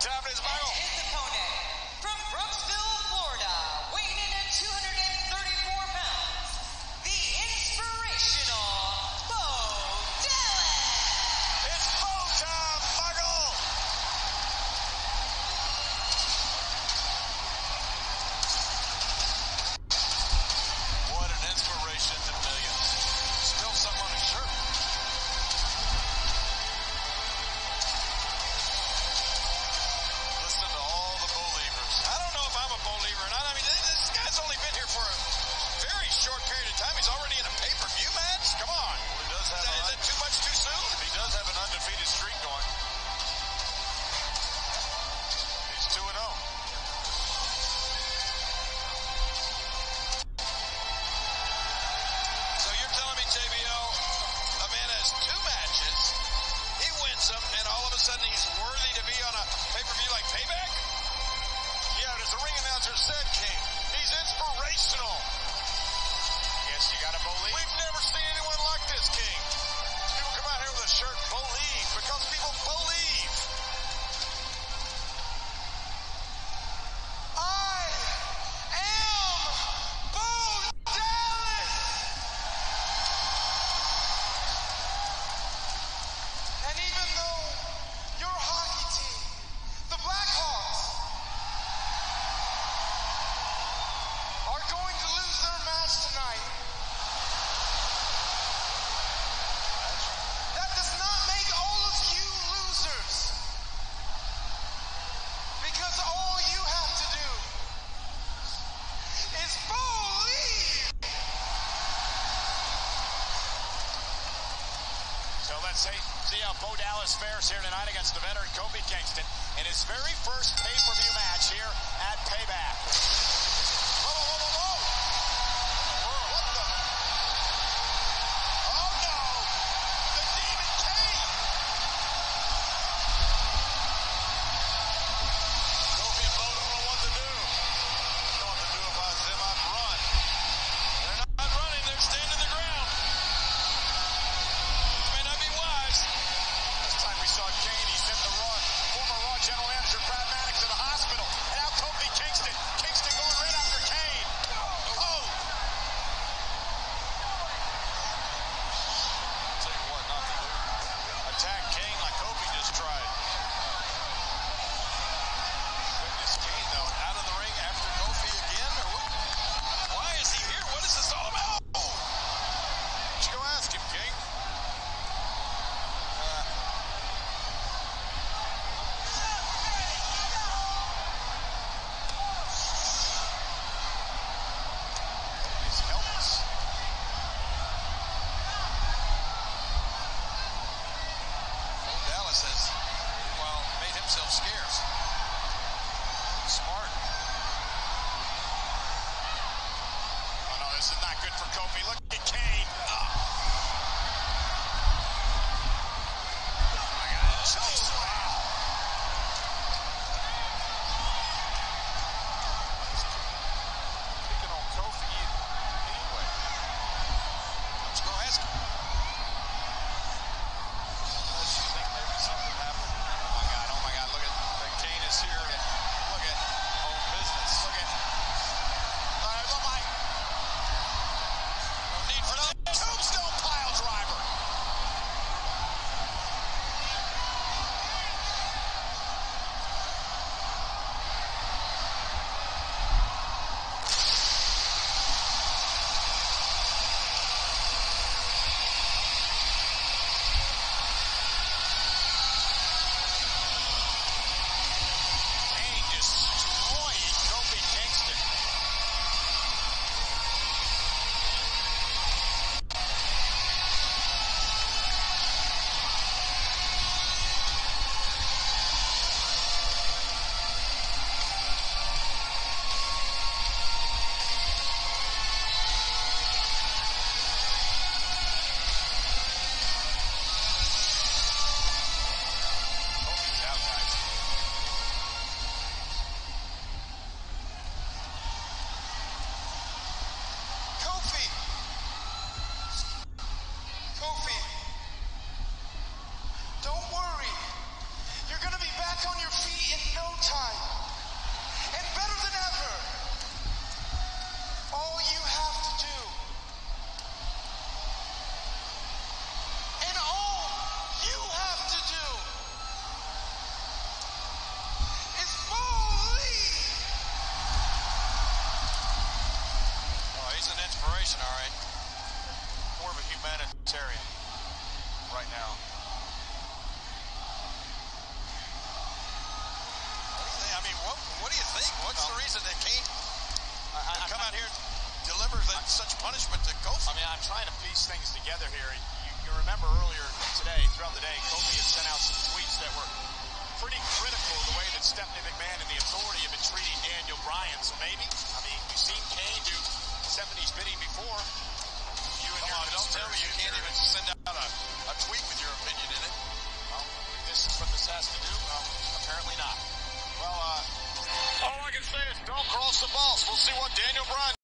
top of his Bible. short period of time. He's already in a pay-per-view match. Come on. Well, is, that, is that too much too soon? He does have an say, see how Bo Dallas fares here tonight against the veteran Kofi Kingston in his very first pay-per-view match here at Payback. isn't that good for Kofi. Look What's the reason they can't I, come out here and deliver such punishment to Kofi? I mean, I'm trying to piece things together here. You, you remember earlier today, throughout the day, Kofi had sent out some tweets that were pretty critical of the way that Stephanie McMahon and the authority have been treating Daniel Bryan. So maybe, I mean, we've seen Kane do Stephanie's bidding before.